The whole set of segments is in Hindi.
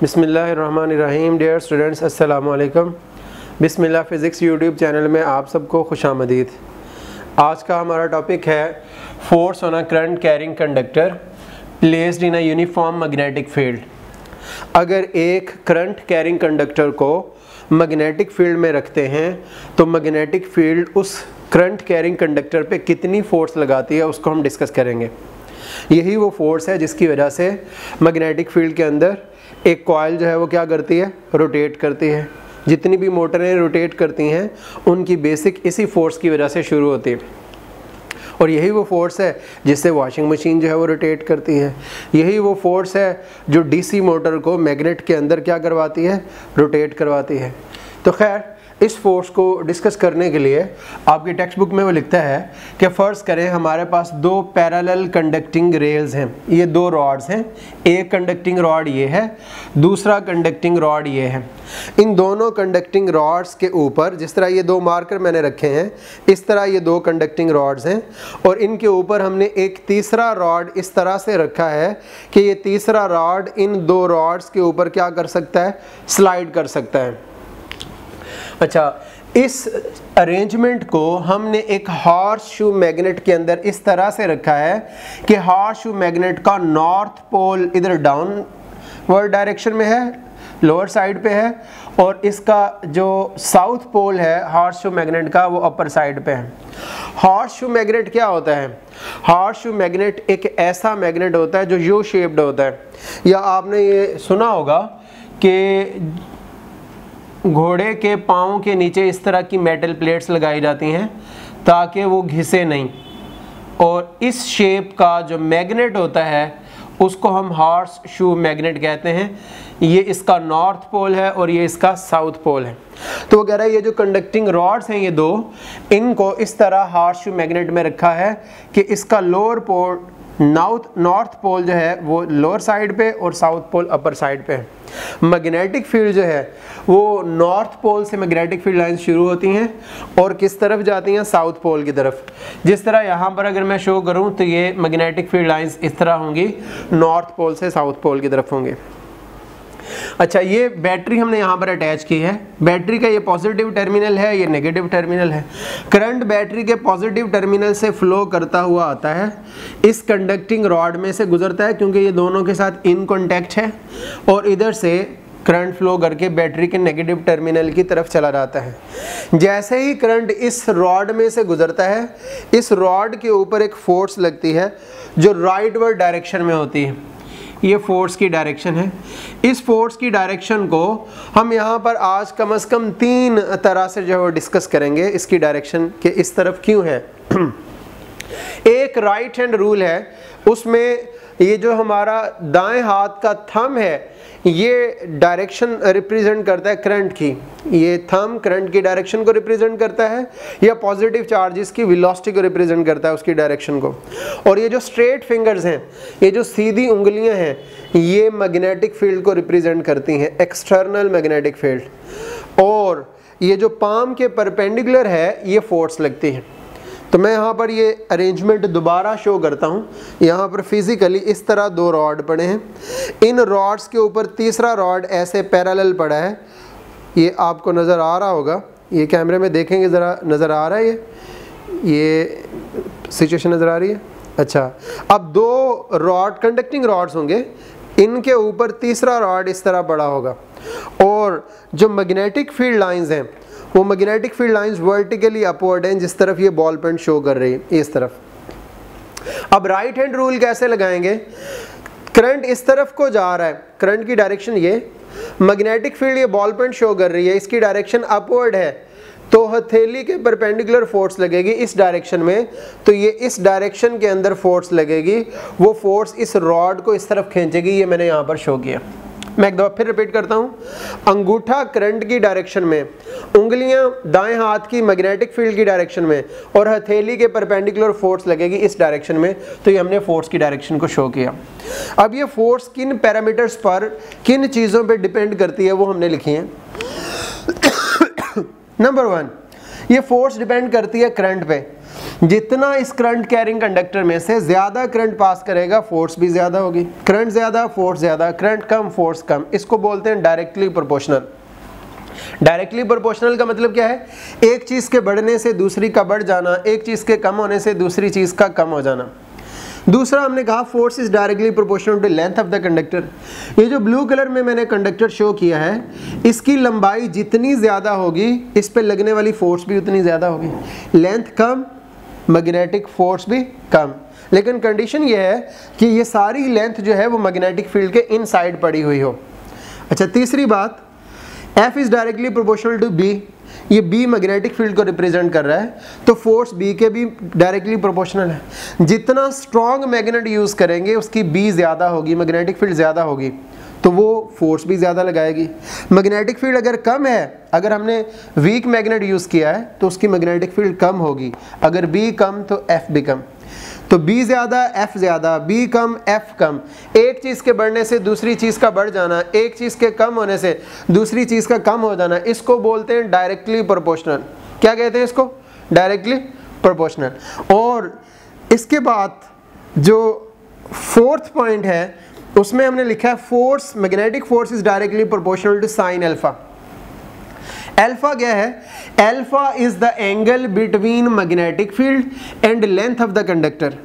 बिसमीम डियर स्टूडेंट्स अस्सलाम बिसमिल्ला फ़िज़िक्स यूट्यूब चैनल में आप सबको खुश आमदीद आज का हमारा टॉपिक है force on a current carrying conductor placed in a uniform magnetic field. अगर एक करंट कैरिंग कंडक्टर को मैग्नेटिक फ़ील्ड में रखते हैं तो मैग्नेटिक फ़ील्ड उस करंट कैरिंग कंडक्टर पे कितनी फोर्स लगाती है, उसको हम डिस्कस करेंगे। यही वो फोर्स है जिसकी वजह से मैग्नेटिक फ़ील्ड के अंदर एक कॉयल जो है वो क्या करती है? रोटेट करती है। जितनी भी मोटरें रोटेट करती हैं, उनकी बेसिक इसी फोर्स की वजह से शुरू होती है। और यही वो फोर्स है जिससे वॉशिंग मशीन जो है वो रोटेट करती है। यही वो फोर्स है जो डीसी मोटर को मैग्नेट के अंदर क्या करवाती है? रोटेट करवाती है। तो खैर इस फोर्स को डिस्कस करने के लिए आपकी टेक्स्ट बुक में वो लिखता है कि फ़र्ज़ करें, हमारे पास दो पैरेलल कंडक्टिंग रेल्स हैं। ये दो रॉड्स हैं। एक कंडक्टिंग रॉड ये है, दूसरा कंडक्टिंग रॉड ये है। इन दोनों कंडक्टिंग रॉड्स के ऊपर, जिस तरह ये दो मार्कर मैंने रखे हैं, इस तरह ये दो कंडक्टिंग रॉड्स हैं। और इनके ऊपर हमने एक तीसरा रॉड इस तरह से रखा है कि ये तीसरा रॉड इन दो रॉड्स के ऊपर क्या कर सकता है? स्लाइड कर सकता है। अच्छा इस अरेंजमेंट को हमने एक हॉर्स शू मैग्नेट के अंदर इस तरह से रखा है कि हॉर्स शू मैग्नेट का नॉर्थ पोल इधर डाउन वर्ड डायरेक्शन में है लोअर साइड पे है, और इसका जो साउथ पोल है हॉर्स शू मैग्नेट का, वो अपर साइड पे है। हॉर्स शू मैग्नेट क्या होता है? हॉर्स शू मैग्नेट एक ऐसा मैग्नेट होता है जो यू शेप्ड होता है। या आपने ये सुना होगा कि घोड़े के पाँव के नीचे इस तरह की मेटल प्लेट्स लगाई जाती हैं ताकि वो घिसे नहीं। और इस शेप का जो मैग्नेट होता है, उसको हम हॉर्स शू मैग्नेट कहते हैं। ये इसका नॉर्थ पोल है और ये इसका साउथ पोल है। तो वो कह रहा है, ये जो कंडक्टिंग रॉड्स हैं ये दो, इनको इस तरह हॉर्स शू मैग्नेट में रखा है कि इसका lower pole north north pole जो है, वो लोअर साइड पे और साउथ पोल अपर साइड पे मैग्नेटिक फ़ील्ड जो है, वो नॉर्थ पोल से मैग्नेटिक फ़ील्ड लाइन शुरू होती हैं और किस तरफ़ जाती हैं? साउथ पोल की तरफ़। जिस तरह यहाँ पर अगर मैं शो करूँ तो ये मैग्नेटिक फ़ील्ड लाइंस इस तरह होंगी, नॉर्थ पोल से साउथ पोल की तरफ़ होंगे। अच्छा ये बैटरी हमने यहाँ पर अटैच की है। बैटरी का ये पॉजिटिव टर्मिनल है, ये नेगेटिव टर्मिनल है। करंट बैटरी के पॉजिटिव टर्मिनल से फ्लो करता हुआ आता है। इस कंडक्टिंग रॉड में से गुजरता है, क्योंकि ये दोनों के साथ इन कॉन्टैक्ट है और इधर से करंट फ्लो करके बैटरी के नेगेटिव टर्मिनल की तरफ़ चला जाता है। जैसे ही करंट इस रॉड में से गुजरता है, इस रॉड के ऊपर एक फोर्स लगती है, जो राइट वर्ड डायरेक्शन में होती है। ये फोर्स की डायरेक्शन है। इस फोर्स की डायरेक्शन को हम यहाँ पर आज कम अज़ कम तीन तरह से जो है डिस्कस करेंगे, इसकी डायरेक्शन के इस तरफ़ क्यों है। एक राइट हैंड रूल है, उसमें ये जो हमारा दाएँ हाथ का थम है, ये डायरेक्शन रिप्रेजेंट करता है करंट की। ये थम करंट की डायरेक्शन को रिप्रेजेंट करता है, या पॉजिटिव चार्जेस की वेलोसिटी को रिप्रेजेंट करता है उसकी डायरेक्शन को। और ये जो स्ट्रेट फिंगर्स हैं, ये जो सीधी उंगलियाँ हैं, ये मैग्नेटिक फ़ील्ड को रिप्रेजेंट करती हैं एक्सटर्नल मैग्नेटिक फ़ील्ड और ये जो पाम के परपेंडिकुलर है, ये फोर्स लगती है। तो मैं यहाँ पर ये अरेंजमेंट दोबारा शो करता हूँ। यहाँ पर फिज़िकली इस तरह दो रॉड पड़े हैं। इन रॉड्स के ऊपर तीसरा रॉड ऐसे पैरेलल पड़ा है। ये आपको नज़र आ रहा होगा। ये कैमरे में देखेंगे ज़रा, नज़र आ रहा है ये? ये सिचुएशन नज़र आ रही है? अच्छा अब दो रॉड कंडक्टिंग रॉड्स होंगे। इनके ऊपर तीसरा रॉड इस तरह बड़ा होगा। और जो मैग्नेटिक फ़ील्ड लाइंस हैं वो magnetic field lines vertically upward हैं, जिस तरफ़ ये बॉल पेंट शो कर रही है, इस तरफ़। अब राइट हैंड रूल कैसे लगाएँगे? करंट इस तरफ़ को जा रहा है। करंट की डायरेक्शन ये मैग्नेटिक फ़ील्ड ये बॉल पेंट शो कर रही है, इसकी डायरेक्शन अपवर्ड है। तो हथेली के परपेंडिकुलर फोर्स लगेगी इस डायरेक्शन में तो ये इस डायरेक्शन के अंदर फोर्स लगेगी, वो फोर्स इस रॉड को इस तरफ़ खींचेगी, ये मैंने यहाँ पर शो किया। मैं एक दफ़ा फिर रिपीट करता हूँ। अंगूठा करंट की डायरेक्शन में, उंगलियाँ दाएँ हाथ की मैग्नेटिक फ़ील्ड की डायरेक्शन में, और हथेली के परपेंडिकुलर फोर्स लगेगी इस डायरेक्शन में। तो ये हमने फोर्स की डायरेक्शन को शो किया। अब ये फोर्स किन पैरामीटर्स पर, किन चीज़ों पर डिपेंड करती है वो हमने लिखी है। नंबर वन ये फोर्स डिपेंड करती है करंट पे। जितना इस करंट कैरिंग कंडक्टर में से ज़्यादा करंट पास करेगा, फोर्स भी ज़्यादा होगी। करंट ज़्यादा, फोर्स ज़्यादा, करंट कम, फोर्स कम। इसको बोलते हैं डायरेक्टली प्रोपोर्शनल। डायरेक्टली प्रोपोर्शनल का मतलब क्या है? एक चीज़ के बढ़ने से दूसरी का बढ़ जाना, एक चीज़ के कम होने से दूसरी चीज़ का कम हो जाना। दूसरा, हमने कहा force is directly proportional to length of the conductor. ये जो ब्लू कलर में मैंने कंडक्टर शो किया है, इसकी लंबाई जितनी ज़्यादा होगी, इस पर लगने वाली फोर्स भी उतनी ज़्यादा होगी। लेंथ कम मैग्नेटिक फोर्स भी कम। लेकिन कंडीशन ये है कि ये सारी लेंथ जो है वो मैग्नेटिक फ़ील्ड के इन साइड पड़ी हुई हो। अच्छा तीसरी बात F is directly proportional to B ये बी मैग्नेटिक फ़ील्ड को रिप्रेजेंट कर रहा है तो फोर्स बी के भी डायरेक्टली प्रोपोर्शनल है। जितना स्ट्रॉन्ग मैग्नेट यूज़ करेंगे, उसकी बी ज़्यादा होगी मैग्नेटिक फ़ील्ड ज़्यादा होगी। तो वो फोर्स भी ज़्यादा लगाएगी। मैग्नेटिक फ़ील्ड अगर कम है, अगर हमने वीक मैग्नेट यूज़ किया है तो उसकी मैग्नेटिक फ़ील्ड कम होगी। अगर बी कम तो एफ़ भी कम। तो बी ज़्यादा एफ़ ज़्यादा बी कम एफ़ कम। एक चीज़ के बढ़ने से दूसरी चीज़ का बढ़ जाना, एक चीज़ के कम होने से दूसरी चीज़ का कम हो जाना, इसको बोलते हैं डायरेक्टली प्रोपोर्शनल क्या कहते हैं इसको? डायरेक्टली प्रोपोर्शनल और इसके बाद जो फोर्थ पॉइंट है उसमें हमने लिखा है force magnetic force is directly proportional to sine alpha alpha क्या है? Alpha is the angle between magnetic field and length of the conductor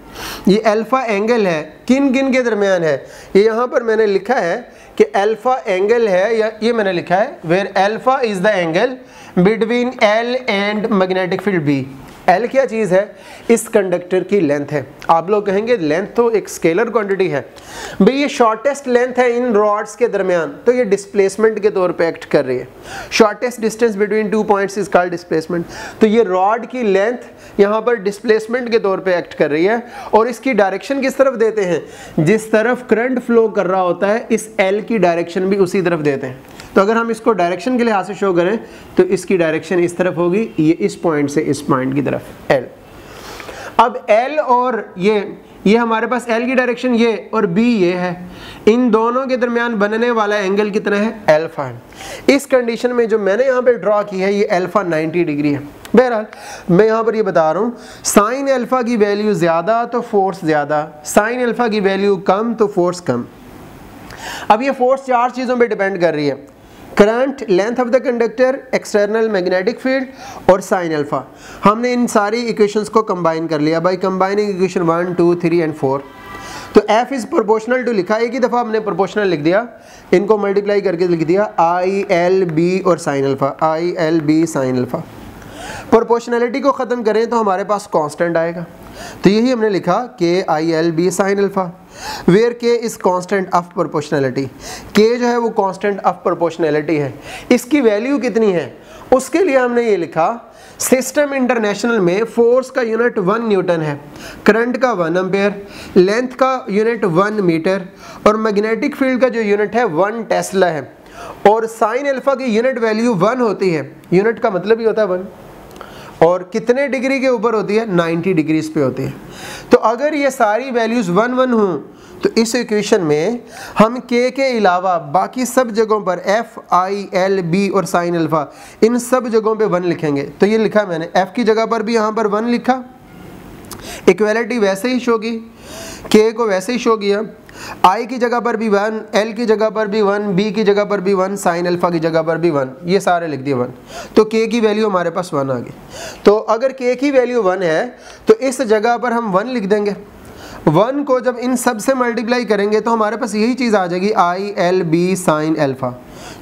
ये अल्फ़ा एंगल है। किन किन के दरमियान है? ये यहाँ पर मैंने लिखा है कि अल्फ़ा एंगल है या ये मैंने लिखा है where alpha is the angle between L and magnetic field B L क्या चीज़ है? इस कंडक्टर की लेंथ है। आप लोग कहेंगे, लेंथ तो एक स्केलर क्वांटिटी है। भाई, ये शॉर्टेस्ट लेंथ है इन रॉड्स के दरमियान। तो ये डिस्प्लेसमेंट के तौर पे एक्ट कर रही है। Shortest distance between two points is called displacement तो ये रॉड की लेंथ यहाँ पर डिस्प्लेसमेंट के तौर पे एक्ट कर रही है। और इसकी डायरेक्शन किस तरफ़ देते हैं? जिस तरफ़ करंट फ्लो कर रहा होता है, इस एल की डायरेक्शन भी उसी तरफ़ देते हैं। तो अगर हम इसको डायरेक्शन के लिहाज से शो करें तो इसकी डायरेक्शन इस तरफ़ होगी, ये इस पॉइंट से इस पॉइंट की तरफ़ एल अब एल और ये ये हमारे पास एल की डायरेक्शन ये और बी ये है। इन दोनों के दरमियान बनने वाला एंगल कितना है? एल्फा है। इस कंडीशन में जो मैंने यहाँ पे ड्रॉ की है, ये एल्फा 90 डिग्री है। बहरहाल, मैं यहाँ पर ये बता रहा हूँ साइन एल्फा की वैल्यू ज़्यादा तो फोर्स ज़्यादा साइन एल्फा की वैल्यू कम तो फोर्स कम। अब ये फोर्स चार चीज़ों पे डिपेंड कर रही है। Current, length of the conductor, external magnetic field और साइन अल्फ़ा। हमने इन सारी इक्वेशंस को कंबाइन कर लिया। By combining equation one two three and four तो एफ़ इज़ प्रोपोर्शनल टू लिखा एक ही दफ़ा हमने प्रोपोर्शनल लिख दिया। इनको मल्टीप्लाई करके लिख दिया। आई एल बी और sine alpha. I L B sine alpha. Proportionality को ख़त्म करें तो हमारे पास कांस्टेंट आएगा। तो यही हमने लिखा K I L B sine alpha. Where K is constant of proportionality. K जो है वो कांस्टेंट ऑफ़ प्रोपोर्शनैलिटी है। इसकी वैल्यू कितनी है? उसके लिए हमने ये लिखा, सिस्टम इंटरनेशनल में फोर्स का यूनिट वन न्यूटन है। करंट का वन अम्पेयर लेंथ का यूनिट वन मीटर, और मैग्नेटिक फ़ील्ड का जो यूनिट है, वन टेस्ला है। और साइन अल्फ़ा की यूनिट वैल्यू वन होती है। यूनिट का मतलब ही होता है वन। और कितने डिग्री के ऊपर होती है? 90 डिग्रीज पे होती है। तो अगर ये सारी वैल्यूज़ वन वन हों तो इस इक्वेशन में हम के के अलावा बाकी सब जगहों पर एफ़ आई एल बी और साइन अल्फ़ा, इन सब जगहों पे वन लिखेंगे। तो ये लिखा मैंने। एफ़ की जगह पर भी यहाँ पर वन लिखा। इक्वेलिटी वैसे ही शो की के को वैसे ही शो किया। आई की जगह पर भी वन एल की जगह पर भी वन बी की जगह पर भी वन साइन अल्फ़ा की जगह पर भी वन ये सारे लिख दिए वन तो के की वैल्यू हमारे पास वन आ गई। तो अगर के की वैल्यू वन है तो इस जगह पर हम वन लिख देंगे। वन को जब इन सबसे मल्टीप्लाई करेंगे तो हमारे पास यही चीज़ आ जाएगी I L B sine alpha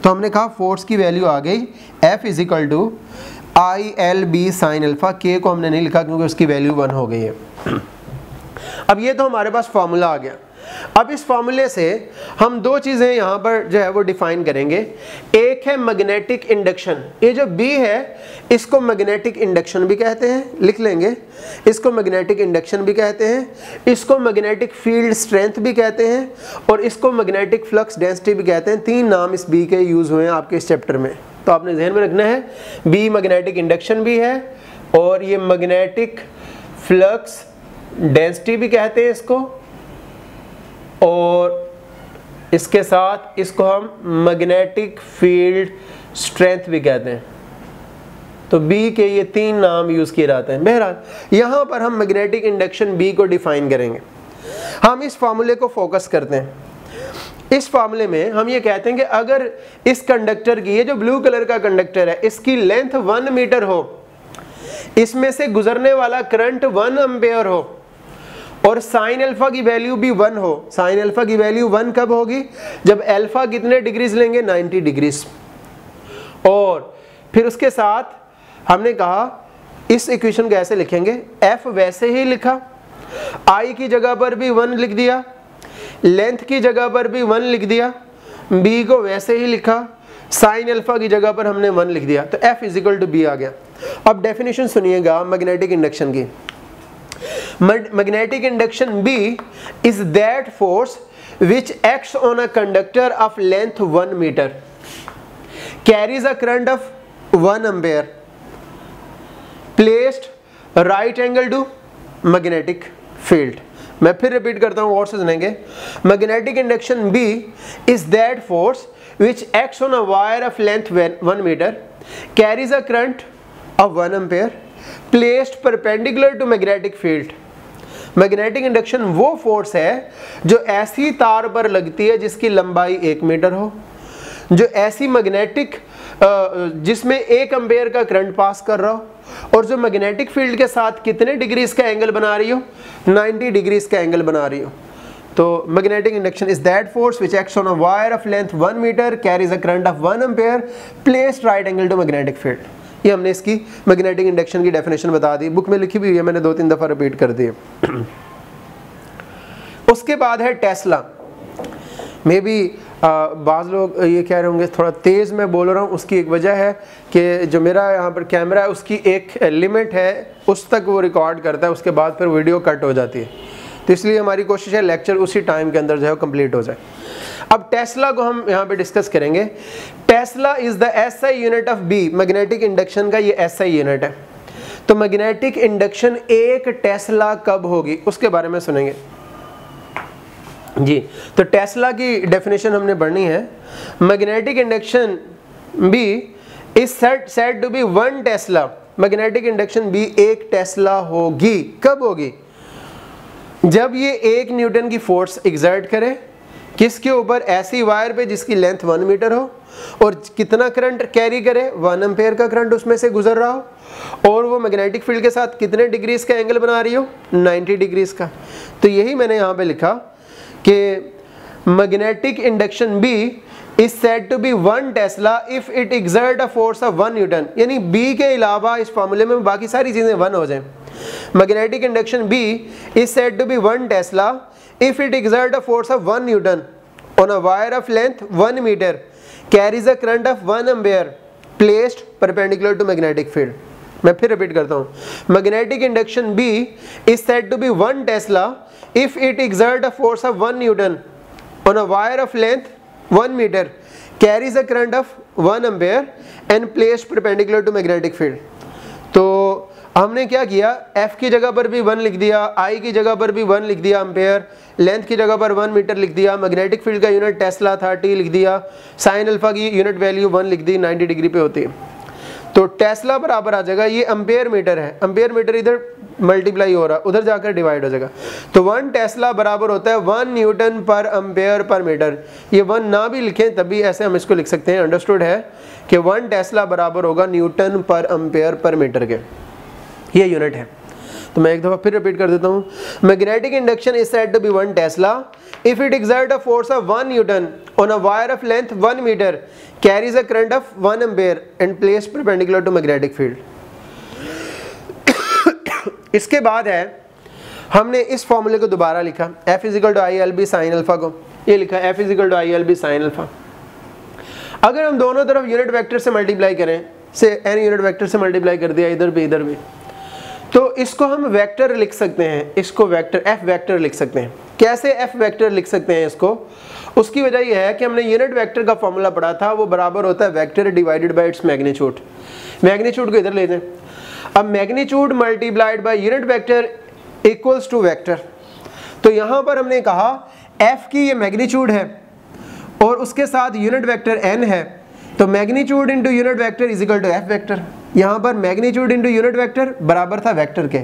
तो हमने कहा फोर्स की वैल्यू आ गई। F is equal to I L B sine alpha K को हमने नहीं लिखा क्योंकि उसकी वैल्यू वन हो गई है। अब ये तो हमारे पास फॉर्मूला आ गया। अब इस फॉर्मूले से हम दो चीज़ें यहाँ पर जो है वो डिफाइन करेंगे। एक है मैग्नेटिक इंडक्शन ये जो बी है, इसको मैग्नेटिक इंडक्शन भी कहते हैं, लिख लेंगे। इसको मैग्नेटिक इंडक्शन भी कहते हैं, इसको मैग्नेटिक फ़ील्ड स्ट्रेंथ भी कहते हैं, और इसको मैग्नेटिक फ्लक्स डेंसिटी भी कहते हैं। तीन नाम इस बी के यूज़ हुए हैं आपके इस चैप्टर में। तो आपने जहन में रखना है बी मैग्नेटिक इंडक्शन भी है, और ये मैग्नेटिक फ्लक्स डेंसिटी भी कहते हैं इसको। और इसके साथ इसको हम मैग्नेटिक फ़ील्ड स्ट्रेंथ भी कहते हैं। तो बी के ये तीन नाम यूज़ किए जाते हैं। बहरहाल, यहाँ पर हम मैग्नेटिक इंडक्शन बी को डिफाइन करेंगे। हम इस फार्मूले को फोकस करते हैं। इस फार्मूले में हम ये कहते हैं कि अगर इस कंडक्टर की, ये जो ब्लू कलर का कंडक्टर है, इसकी लेंथ वन मीटर हो, इसमें से गुजरने वाला करंट वन अम्पेयर हो और साइन अल्फ़ा की वैल्यू भी वन हो। साइन अल्फ़ा की वैल्यू वन कब होगी? जब अल्फ़ा कितने डिग्रीज लेंगे? 90 डिग्रीज और फिर उसके साथ हमने कहा, इस इक्वेशन को ऐसे लिखेंगे। एफ़ वैसे ही लिखा। आई की जगह पर भी वन लिख दिया। लेंथ की जगह पर भी वन लिख दिया। बी को वैसे ही लिखा। साइन अल्फ़ा की जगह पर हमने वन लिख दिया। तो F is equal to B आ गया। अब डेफिनेशन सुनिएगा मैग्नेटिक इंडक्शन की। Magnetic induction B is that force which act on a conductor of length one metre carries a current of one ampere placed right angle to magnetic field मैं फिर रिपीट करता हूँ, और से सुनेंगे। Magnetic induction B is that force which act on a wire of length one metre carries a current of one ampere placed perpendicular to magnetic field. Magnetic induction वो फोर्स है जो ऐसी तार पर लगती है जिसकी लंबाई एक मीटर हो, जो ऐसी मैग्नेटिक जिसमें एक अम्पेयर का करंट पास कर रहा हो, और जो मैग्नेटिक फ़ील्ड के साथ कितने डिग्रीज का एंगल बना रही हो 90 डिग्रीज का एंगल बना रही हो। तो magnetic induction is that force which acts on a wire of length 1 metre, carries a current of 1 ampere, placed right angle to magnetic field. ये हमने इसकी मैग्नेटिक इंडक्शन की डेफिनेशन बता दी। बुक में लिखी भी हुई है, मैंने दो तीन दफ़ा रिपीट कर दी उसके बाद है टेस्ला मे बी बाज़ लोग ये कह रहे होंगे, थोड़ा तेज़ मैं बोल रहा हूँ, उसकी एक वजह है कि जो मेरा यहाँ पर कैमरा है, उसकी एक लिमिट है, उस तक वो रिकॉर्ड करता है, उसके बाद फिर वीडियो कट हो जाती है। तो इसलिए हमारी कोशिश है लेक्चर उसी टाइम के अंदर जो है कंप्लीट हो जाए। अब टेस्ला को हम यहाँ पे डिस्कस करेंगे। Tesla is the S I unit of B magnetic induction का ये एस आई यूनिट है। तो मैग्नेटिक इंडक्शन एक टेस्ला कब होगी, उसके बारे में सुनेंगे। जी तो टेस्ला की डेफिनेशन हमने पढ़नी है। Magnetic induction B is set set to be one tesla magnetic induction B एक टेस्ला होगी। कब होगी? जब ये एक न्यूटन की फोर्स एग्जर्ट करे, किसके ऊपर ऐसी वायर पे जिसकी लेंथ वन मीटर हो, और कितना करंट कैरी करे वन एम्पेयर का करंट उसमें से गुजर रहा हो, और वो मैग्नेटिक फ़ील्ड के साथ कितने डिग्रीज का एंगल बना रही हो 90 डिग्रीज का। तो यही मैंने यहाँ पे लिखा कि magnetic induction B is set to be one tesla if it exert a force of one newton यानी बी के अलावा इस फॉर्मूले में बाकी सारी चीज़ें वन हो जाए। Magnetic induction B is set to be one tesla if it exert a force of one newton on a wire of length one metre carries a current of one ampere placed perpendicular to magnetic field मैं फिर रिपीट करता हूँ। Magnetic induction B is set to be one tesla if it exert a force of 1 newton on a wire of length 1 meter, carries a current of 1 ampere and placed perpendicular to magnetic field. तो हमने क्या किया? F की जगह पर भी वन लिख दिया, I की जगह पर भी वन लिख दिया अम्पेयर लेंथ की जगह पर वन मीटर लिख दिया मैग्नेटिक फ़ील्ड का यूनिट टेस्ला 30 लिख दिया साइन अल्फ़ा की यूनिट वैल्यू वन लिख दी 90 डिग्री पे होती है। तो टेस्ला बराबर आ जाएगा, ये अम्पेयर मीटर है। अम्पेयर मीटर इधर मल्टीप्लाई हो रहा है, उधर जाकर डिवाइड हो जाएगा। तो वन टेस्ला बराबर होता है one newton per ampere per metre ये वन ना भी लिखें, तभी ऐसे हम इसको लिख सकते हैं। अंडरस्टूड है कि वन टेस्ला बराबर होगा newton per ampere per metre के। ये यूनिट है। तो मैं एक दफ़ा फिर रिपीट कर देता हूँ। Magnetic induction is set to be one tesla if it exert a force of one newton on a wire of length one metre carries a current of one ampere and place perpendicular to magnetic field इसके बाद है, हमने इस फॉर्मूले को दोबारा लिखा। F is equal to I L B sine alpha को। ये लिखा F is equal to I L B sine alpha अगर हम दोनों तरफ़ यूनिट वेक्टर से मल्टीप्लाई करें, से एन यूनिट वेक्टर से मल्टीप्लाई कर दिया, इधर भी इधर भी। तो इसको हम वेक्टर लिख सकते हैं। इसको वेक्टर एफ़ वेक्टर लिख सकते हैं। कैसे एफ़ वेक्टर लिख सकते हैं इसको? उसकी वजह यह है कि हमने यूनिट वेक्टर का फॉर्मूला पढ़ा था, वो बराबर होता है vector divided by its magnitude magnitude को इधर ले जाएँ अब magnitude multiplied by unit vector equals to vector तो यहाँ पर हमने कहा एफ़ की ये मैग्नीट्यूड है और उसके साथ यूनिट वेक्टर एन है। तो magnitude into unit vector is equal to F vector यहाँ पर मैग्नीट्यूड इंटू यूनिट वेक्टर बराबर था वेक्टर के।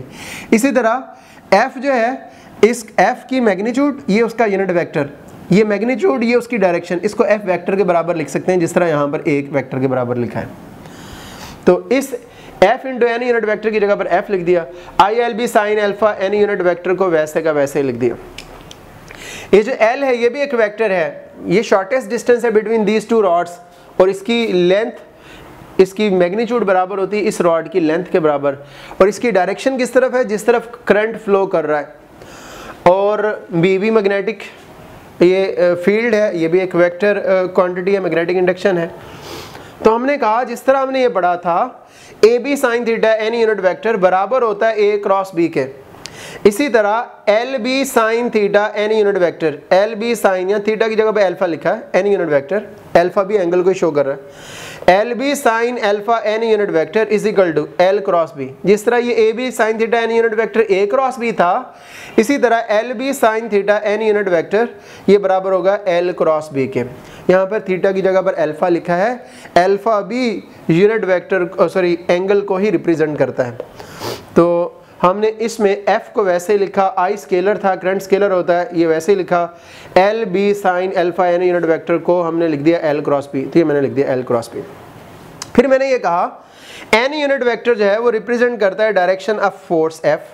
इसी तरह एफ़ जो है, इस एफ़ की मैग्नीट्यूड, ये उसका यूनिट वेक्टर ये मैग्नीट्यूड, ये उसकी डायरेक्शन इसको एफ़ वेक्टर के बराबर लिख सकते हैं, जिस तरह यहाँ पर एक वेक्टर के बराबर लिखा है। तो इस F into N unit vector की जगह पर एफ़ लिख दिया। I L B sine alpha N unit vector को वैसे का वैसे लिख दिया। ये जो एल है, ये भी एक वेक्टर है। ये शॉर्टेस्ट डिस्टेंस है बिटवीन दीज टू रॉड्स और इसकी लेंथ इसकी मैग्नीट्यूड बराबर होती है इस रॉड की लेंथ के बराबर। और इसकी डायरेक्शन किस तरफ़ है? जिस तरफ़ करंट फ्लो कर रहा है। और बी भी मैग्नेटिक ये फ़ील्ड है, ये भी एक वेक्टर क्वांटिटी है मैग्नेटिक इंडक्शन है। तो हमने कहा, जिस तरह हमने ये पढ़ा था A B sine theta N unit vector बराबर होता है ए क्रॉस बी के। इसी तरह L B sine theta N unit vector L B sine या थीटा की जगह पे अल्फ़ा लिखा है एन यूनिट वेक्टर अल्फ़ा भी एंगल को शो कर रहा है। L B sine alpha N unit vector is equal to L cross B जिस तरह ये A B sine theta N unit vector A cross B था, इसी तरह L B sine theta N unit vector ये बराबर होगा एल क्रॉस बी के। यहाँ पर थीटा की जगह पर एल्फा लिखा है। Alpha B unit vector sorry angle को ही रिप्रेजेंट करता है। तो हमने इसमें एफ़ को वैसे ही लिखा आई स्केलर था करंट स्केलर होता है, ये वैसे ही लिखा। L B sine alpha N unit vector को हमने लिख दिया एल क्रॉस पी तो ये मैंने लिख दिया एल क्रॉस पी फिर मैंने ये कहा एन यूनिट वेक्टर जो है वो रिप्रेजेंट करता है direction of force F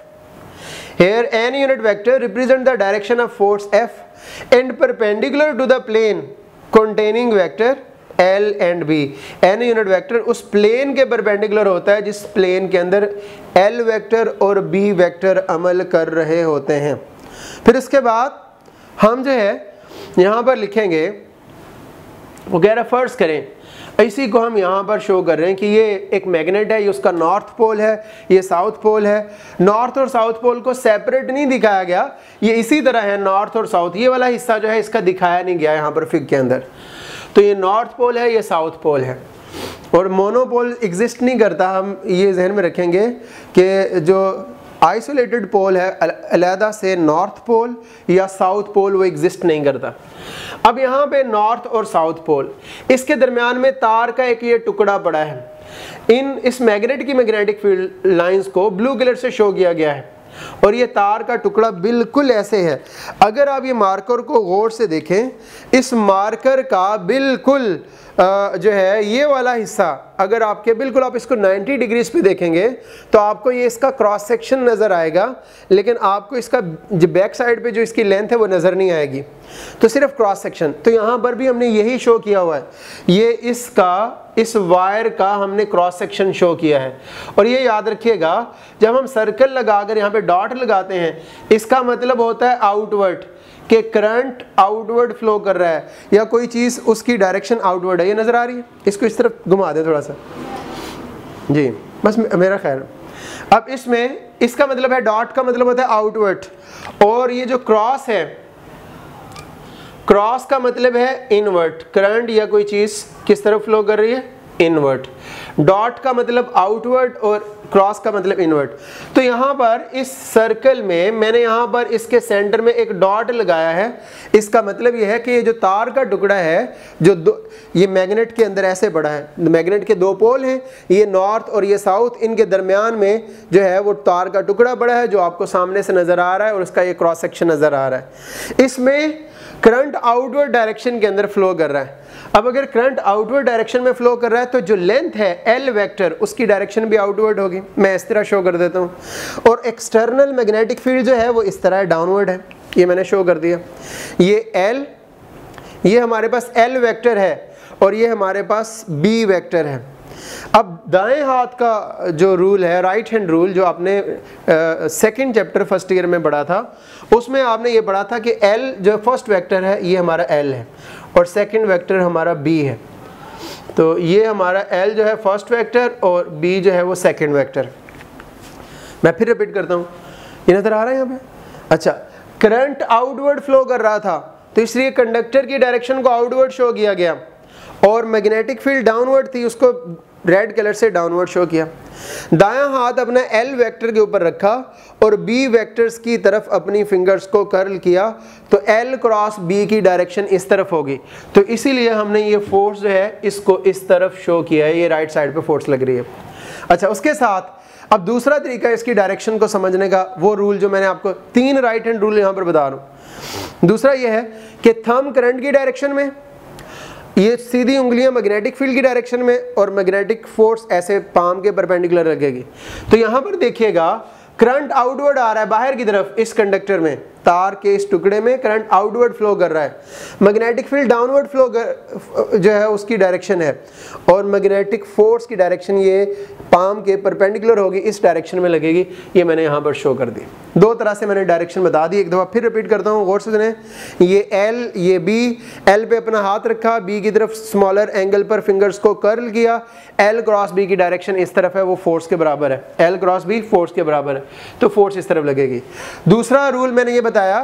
here N unit vector represent the direction of force F and perpendicular to the plane containing vector L and B N unit vector उस प्लेन के परपेंडिकुलर होता है, जिस प्लेन के अंदर एल वेक्टर और बी वेक्टर अमल कर रहे होते हैं। फिर इसके बाद हम जो है, यहाँ पर लिखेंगे वगैरह फ़र्ज़ करें। इसी को हम यहाँ पर शो कर रहे हैं कि ये एक मैग्नेट है, ये उसका नॉर्थ पोल है, ये साउथ पोल है। नॉर्थ और साउथ पोल को सेपरेट नहीं दिखाया गया, ये इसी तरह है नॉर्थ और साउथ ये वाला हिस्सा जो है, इसका दिखाया नहीं गया यहाँ पर फिग के अंदर। तो ये नॉर्थ पोल है, ये साउथ पोल है। और मोनोपोल एग्जिस्ट नहीं करता, हम ये जहन में रखेंगे कि जो आइसोलेटेड पोल है अलहदा से नॉर्थ पोल या साउथ पोल वो एग्जिस्ट नहीं करता। अब यहाँ पे नॉर्थ और साउथ पोल इसके दरमियान में तार का एक ये टुकड़ा पड़ा है। इन, इस मैग्नेट की मैग्नेटिक फ़ील्ड लाइंस को ब्लू कलर से शो किया गया है। और ये तार का टुकड़ा बिल्कुल ऐसे है। अगर आप ये मार्कर को गौर से देखें, इस मार्कर का बिल्कुल जो है, ये वाला हिस्सा, अगर आपके बिल्कुल आप इसको 90 डिग्रीज पे देखेंगे तो आपको ये इसका क्रॉस सेक्शन नज़र आएगा, लेकिन आपको इसका जो बैक साइड पे जो इसकी लेंथ है, वो नज़र नहीं आएगी। तो सिर्फ़ क्रॉस सेक्शन। तो यहाँ पर भी हमने यही शो किया हुआ है। ये इसका इस वायर का हमने क्रॉस सेक्शन शो किया है। और ये याद रखिएगा, जब हम सर्कल लगाकर यहाँ पे डॉट लगाते हैं, इसका मतलब होता है आउटवर्ड, कि करंट आउटवर्ड फ्लो कर रहा है, या कोई चीज़ उसकी डायरेक्शन आउटवर्ड है। ये नज़र आ रही है? इसको इस तरफ़ घुमा दें थोड़ा सा। जी, बस मेरा खैर अब इसमें, इसका मतलब है डॉट का मतलब होता है आउटवर्ड, और ये जो क्रॉस है क्रॉस का मतलब है इनवर्ट करंट या कोई चीज़ किस तरफ़ फ्लो कर रही है? इनवर्ट डॉट का मतलब आउटवर्ड और क्रॉस का मतलब इनवर्ट तो यहाँ पर इस सर्कल में, मैंने यहाँ पर इसके सेंटर में एक डॉट लगाया है। इसका मतलब यह है कि ये जो तार का टुकड़ा है, जो दो, ये मैग्नेट के अंदर ऐसे बड़ा है। मैग्नेट के दो पोल हैं, ये नॉर्थ और ये साउथ इनके दरमियान में जो है वो तार का टुकड़ा बड़ा है, जो आपको सामने से नज़र आ रहा है और उसका ये क्रॉस सेक्शन नज़र आ रहा है। इसमें करंट आउटवर्ड डायरेक्शन के अंदर फ्लो कर रहा है। अब अगर करंट आउटवर्ड डायरेक्शन में फ्लो कर रहा है तो जो लेंथ है एल वेक्टर, उसकी डायरेक्शन भी आउटवर्ड होगी। मैं इस तरह शो कर देता हूँ। और एक्सटर्नल मैग्नेटिक फ़ील्ड जो है, वो इस तरह डाउनवर्ड है। ये मैंने शो कर दिया। ये एल ये हमारे पास एल वेक्टर है और ये हमारे पास बी वेक्टर है। अब दाएँ हाथ का जो रूल है राइट हैंड रूल जो आपने सेकंड चैप्टर फ़र्स्ट ईयर में पढ़ा था, उसमें आपने ये पढ़ा था कि एल जो फ़र्स्ट वेक्टर है, ये हमारा एल है और सेकंड वेक्टर हमारा बी है। तो ये हमारा एल जो है फ़र्स्ट वेक्टर और बी जो है वो सेकंड वेक्टर मैं फिर रिपीट करता हूँ। ये नज़र आ रहा है यहाँ पे? अच्छा करंट आउटवर्ड फ्लो कर रहा था तो इसलिए कंडक्टर की डायरेक्शन को आउटवर्ड शो किया गया और मैग्नेटिक फ़ील्ड डाउनवर्ड थी, उसको रेड कलर से डाउनवर्ड शो किया। दाया हाथ अपना एल वेक्टर के ऊपर रखा और बी वेक्टर्स की तरफ़ अपनी फिंगर्स को कर्ल किया। तो एल क्रॉस बी की डायरेक्शन इस तरफ़ होगी। तो इसीलिए हमने ये फोर्स जो है, इसको इस तरफ़ शो किया है। ये राइट साइड पे फोर्स लग रही है। अच्छा उसके साथ अब दूसरा तरीका इसकी डायरेक्शन को समझने का। वो रूल जो मैंने आपको, तीन राइट हैंड रूल यहाँ पर बता रहा हूँ। दूसरा ये है कि थम करंट की डायरेक्शन में ये सीधी उंगलियाँ मैग्नेटिक फ़ील्ड की डायरेक्शन में और मैग्नेटिक फोर्स ऐसे पाम के परपेंडिकुलर रखेगी। तो यहाँ पर देखिएगा करंट आउटवर्ड आ रहा है बाहर की तरफ़ इस कंडक्टर में। तार के इस टुकड़े में करंट आउटवर्ड फ्लो कर रहा है। मैग्नेटिक फ़ील्ड डाउनवर्ड फ्लो जो है, उसकी डायरेक्शन है। और मैग्नेटिक फोर्स की डायरेक्शन ये पाम के परपेंडिकुलर होगी, इस डायरेक्शन में लगेगी। ये मैंने यहाँ पर शो कर दी। दो तरह से मैंने डायरेक्शन बता दी। एक दफ़ा फिर रिपीट करता हूँ, गौर से सुने। ये एल ये बी एल पे अपना हाथ रखा बी की तरफ़ स्मॉलर एंगल पर फिंगर्स को कर्ल किया। एल क्रॉस बी की डायरेक्शन इस तरफ़ है, वो फोर्स के बराबर है। एल क्रॉस बी फोर्स के बराबर है तो फोर्स इस तरफ़ लगेगी। दूसरा रूल मैंने ये बताया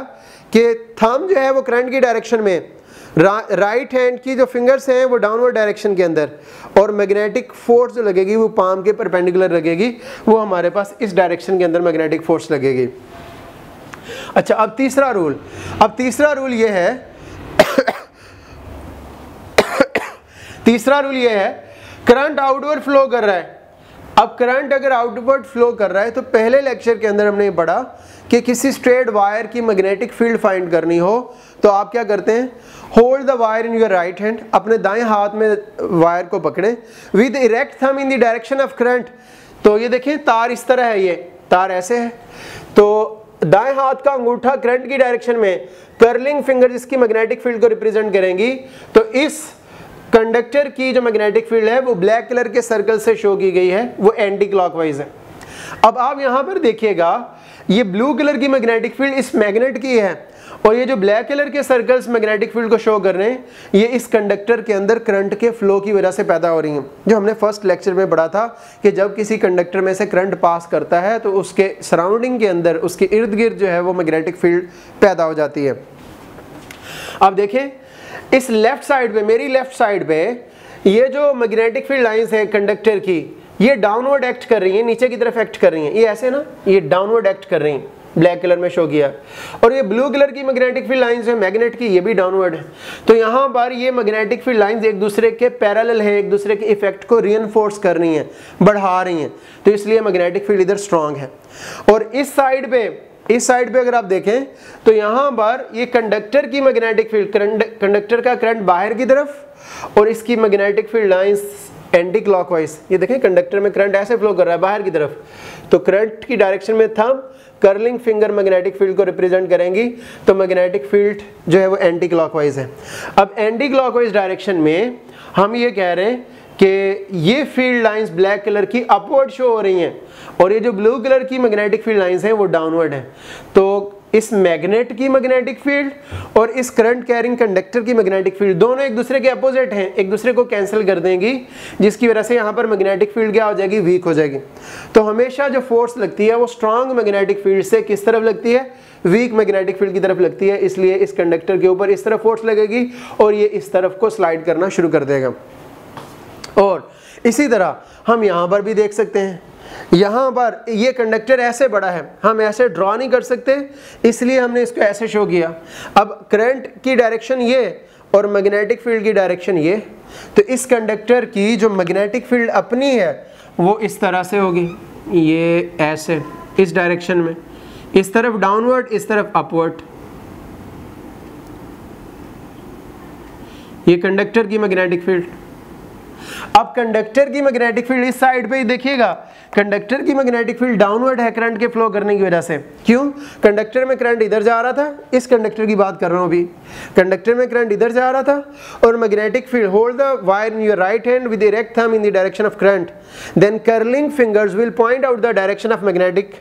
कि थम जो है वो करंट की डायरेक्शन में राइट हैंड की जो फिंगर्स हैं वो डाउनवर्ड डायरेक्शन के अंदर, और मैग्नेटिक फोर्स जो लगेगी वो पाम के परपेंडिकुलर लगेगी, वो हमारे पास इस डायरेक्शन के अंदर मैग्नेटिक फोर्स लगेगी। अच्छा अब तीसरा रूल अब तीसरा रूल ये है, तीसरा रूल ये है करंट आउटवर्ड फ्लो कर रहा है। अब करंट अगर आउटवर्ड फ्लो कर रहा है तो पहले लेक्चर के अंदर हमने पढ़ा कि किसी स्ट्रेट वायर की मैग्नेटिक फ़ील्ड फाइंड करनी हो तो आप क्या करते हैं? Hold the wire in your right hand अपने दाएँ हाथ में वायर को पकड़ें। With erect thumb in the direction of current तो ये देखें, तार इस तरह है ये, तार ऐसे है। तो दाएँ हाथ का अंगूठा करंट की डायरेक्शन में कर्लिंग फिंगर जिसकी मैग्नेटिक फ़ील्ड को रिप्रेजेंट करेंगी। तो इस कंडक्टर की जो मैग्नेटिक फ़ील्ड है, वो ब्लैक कलर के सर्कल से शो की गई है, वो एंटी क्लॉकवाइज है। अब आप यहाँ पर देखिएगा ये ब्लू कलर की मैग्नेटिक फ़ील्ड इस मैग्नेट की है। और ये जो ब्लैक कलर के सर्कल्स मैग्नेटिक फ़ील्ड को शो कर रहे हैं, ये इस कंडक्टर के अंदर करंट के फ्लो की वजह से पैदा हो रही हैं। जो हमने फ़र्स्ट लेक्चर में पढ़ा था कि जब किसी कंडक्टर में से करंट पास करता है तो उसके सराउंडिंग के अंदर उसके इर्द गिर्द जो है वो मैग्नेटिक फ़ील्ड पैदा हो जाती है। अब देखें, इस लेफ़्ट साइड पे, मेरी लेफ़्ट साइड पे ये जो मैग्नेटिक फ़ील्ड लाइंस है कंडक्टर की ये डाउनवर्ड एक्ट कर रही है, नीचे की तरफ़ एक्ट कर रही है। ये ऐसे ना, ये डाउनवर्ड एक्ट कर रही है। ब्लैक कलर में शो किया। और ये ब्लू कलर की मैग्नेटिक फ़ील्ड लाइंस है मैग्नेट की, ये भी डाउनवर्ड है। तो यहाँ पर ये मैग्नेटिक फ़ील्ड लाइंस एक दूसरे के पैरेलल है, एक दूसरे के इफ़ेक्ट को रीइंफोर्स कर रही हैं, बढ़ा रही हैं। तो इसलिए मैग्नेटिक फ़ील्ड इधर स्ट्रांग है। और इस साइड पे, इस साइड पे अगर आप देखें तो यहाँ पर ये कंडक्टर की मैग्नेटिक फ़ील्ड कंडक्टर का करंट बाहर की तरफ़, और इसकी magnetic field lines anti clockwise ये देखें कंडक्टर में करंट ऐसे फ्लो कर रहा है, बाहर की तरफ़। तो करंट की डायरेक्शन में thumb curling finger magnetic field को रिप्रेजेंट करेंगी तो मैग्नेटिक फ़ील्ड जो है वो एंटी क्लॉकवाइज है। अब एंटी क्लॉकवाइज डायरेक्शन में हम ये कह रहे हैं कि ये फ़ील्ड लाइंस ब्लैक कलर की अपवर्ड शो हो रही हैं, और ये जो ब्लू कलर की मैग्नेटिक फ़ील्ड लाइंस हैं, वो डाउनवर्ड है। तो इस मैग्नेट की मैग्नेटिक फ़ील्ड और इस करंट कैरिंग कंडक्टर की मैग्नेटिक फ़ील्ड, दोनों एक दूसरे के अपोजिट हैं, एक दूसरे को कैंसिल कर देंगी, जिसकी वजह से यहाँ पर मैग्नेटिक फ़ील्ड क्या हो जाएगी? वीक हो जाएगी। तो हमेशा जो फोर्स लगती है, वो स्ट्रांग मैग्नेटिक फ़ील्ड से किस तरफ़ लगती है? वीक मैग्नेटिक फ़ील्ड की तरफ़ लगती है, इसलिए इस कंडक्टर के ऊपर इस तरफ़ फोर्स लगेगी और ये इस तरफ़ को स्लाइड करना शुरू कर देगा। और इसी तरह हम यहाँ पर भी देख सकते हैं यहाँ पर ये कंडक्टर ऐसे बड़ा है, हम ऐसे ड्रॉ नहीं कर सकते, इसलिए हमने इसको ऐसे शो किया। अब करंट की डायरेक्शन ये और मैग्नेटिक फ़ील्ड की डायरेक्शन ये तो इस कंडक्टर की जो मैग्नेटिक फ़ील्ड अपनी है, वो इस तरह से होगी। ये ऐसे, इस डायरेक्शन में। इस तरफ़ डाउनवर्ड इस तरफ़ अपवर्ड ये कंडक्टर की मैग्नेटिक फ़ील्ड अब कंडक्टर की मैग्नेटिक फ़ील्ड इस साइड पे ही देखिएगा। कंडक्टर की मैग्नेटिक फ़ील्ड डाउनवर्ड है करंट के फ्लो करने की वजह से। क्यों? कंडक्टर में करंट इधर जा रहा था, इस कंडक्टर की बात कर रहा हूँ अभी। कंडक्टर में करंट इधर जा रहा था और magnetic field hold the wire in your right hand with erect thumb in the direction of current then curling fingers will point out the direction of magnetic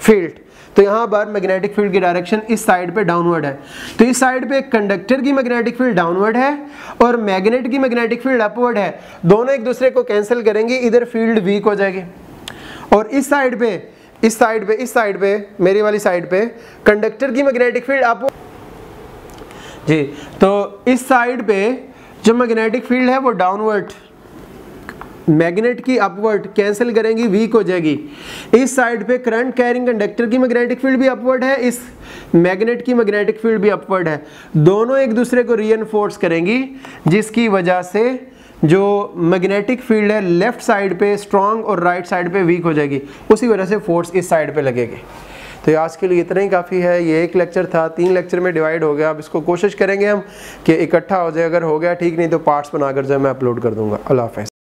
field तो यहाँ पर मैग्नेटिक फ़ील्ड की डायरेक्शन इस साइड पे डाउनवर्ड है। तो इस साइड पे कंडक्टर की मैग्नेटिक फ़ील्ड डाउनवर्ड है और मैग्नेट की मैग्नेटिक फ़ील्ड अपवर्ड है। दोनों एक दूसरे को कैंसिल करेंगे, इधर फ़ील्ड वीक हो जाएगी। और इस साइड पे, इस साइड पे, इस साइड पे, मेरी वाली साइड पे कंडक्टर की मैग्नेटिक फ़ील्ड अप जी तो इस साइड पे जो मैग्नेटिक फ़ील्ड है वो डाउनवर्ड मैग्नेट की अपवर्ड कैंसिल करेंगी, वीक हो जाएगी। इस साइड पे करंट कैरिंग कंडक्टर की मैग्नेटिक फ़ील्ड भी अपवर्ड है, इस मैग्नेट की मैग्नेटिक फ़ील्ड भी अपवर्ड है। दोनों एक दूसरे को री करेंगी, जिसकी वजह से जो मैग्नेटिक फ़ील्ड है लेफ़्ट साइड पे स्ट्रांग और राइट right साइड पे वीक हो जाएगी। उसी वजह से फोर्स इस साइड पे लगेगी। तो आज के लिए इतना ही काफ़ी है। ये एक लेक्चर था, तीन लेक्चर में डिवाइड हो गया। अब इसको कोशिश करेंगे हम कि इकट्ठा हो जाए। अगर हो गया, ठीक नहीं तो पार्ट्स बनाकर जो मैं अपलोड कर दूँगा। अल्लाह हाफ़